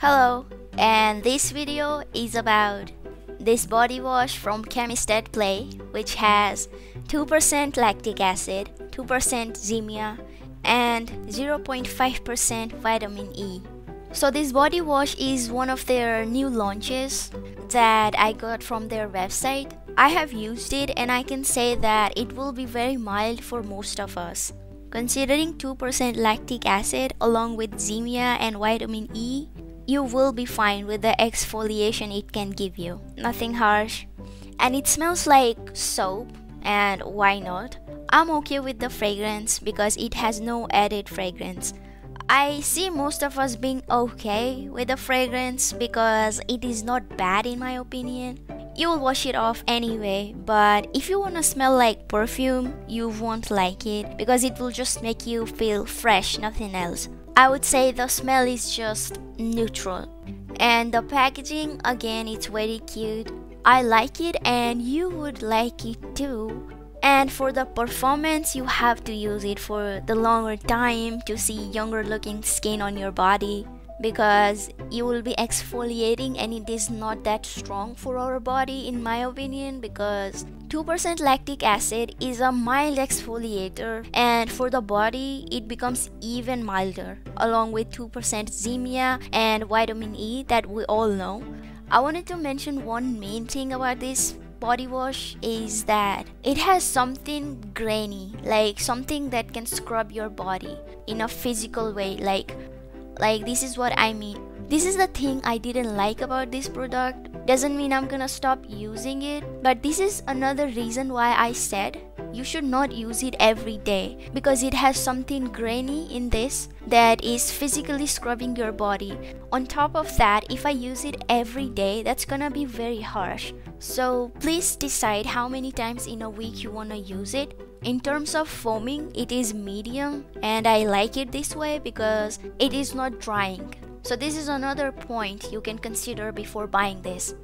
Hello, and this video is about this body wash from Chemist at Play which has 2% lactic acid, 2% Zemea and 0.5% vitamin E. So this body wash is one of their new launches that I got from their website. I have used it and I can say that it will be very mild for most of us. Considering 2% lactic acid along with Zemea and vitamin E, you will be fine with the exfoliation it can give you. Nothing harsh. And it smells like soap and why not? I'm okay with the fragrance because it has no added fragrance. I see most of us being okay with the fragrance because it is not bad in my opinion. You will wash it off anyway, but if you wanna smell like perfume, you won't like it because it will just make you feel fresh, nothing else. I would say the smell is just neutral. And the packaging, again, it's very cute. I like it and you would like it too and for the performance you have to use it for the longer time to see younger looking skin on your body because you will be exfoliating and it is not that strong for our body in my opinion because 2% lactic acid is a mild exfoliator and for the body it becomes even milder along with 2% Zemea and vitamin E that we all know. I wanted to mention one main thing about this body wash is that it has something grainy, like something that can scrub your body in a physical way. Like, like this is what I mean. This is the thing I didn't like about this product. Doesn't mean I'm gonna stop using it, but this is another reason why I said you should not use it every day because it has something grainy in this that is physically scrubbing your body. On top of that, if I use it every day, that's gonna be very harsh. So please decide how many times in a week you wanna use it. In terms of foaming, it is medium and I like it this way because it is not drying. So this is another point you can consider before buying this.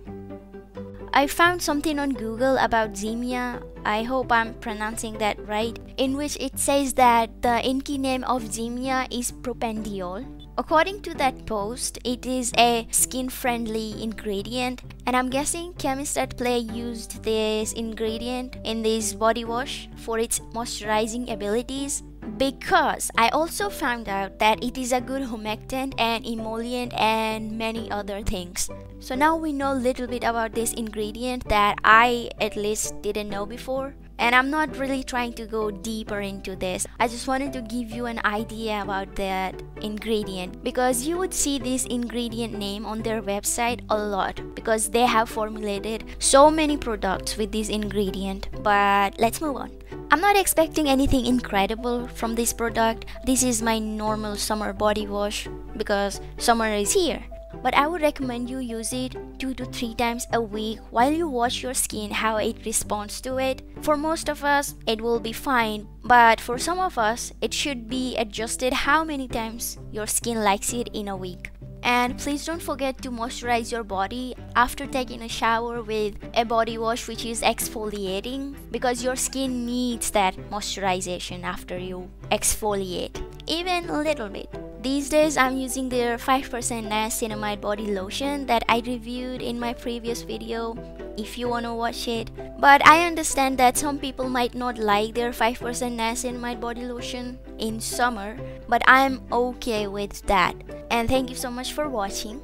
I found something on Google about Zemea, I hope I'm pronouncing that right, in which it says that the INCI name of Zemea is propanediol. According to that post, it is a skin friendly ingredient, and I'm guessing Chemist at Play used this ingredient in this body wash for its moisturizing abilities because I also found out that it is a good humectant and emollient and many other things. So now we know a little bit about this ingredient that I at least didn't know before. And I'm not really trying to go deeper into this. I just wanted to give you an idea about that ingredient because you would see this ingredient name on their website a lot because they have formulated so many products with this ingredient. But let's move on. I'm not expecting anything incredible from this product. This is my normal summer body wash because summer is here. But I would recommend you use it 2 to 3 times a week while you watch your skin how it responds to it. For most of us, it will be fine, but for some of us, it should be adjusted how many times your skin likes it in a week. And please don't forget to moisturize your body after taking a shower with a body wash which is exfoliating because your skin needs that moisturization after you exfoliate, even a little bit. These days I'm using their 5% niacinamide body lotion that I reviewed in my previous video if you wanna watch it. But I understand that some people might not like their 5% niacinamide body lotion in summer, but I'm okay with that. And thank you so much for watching.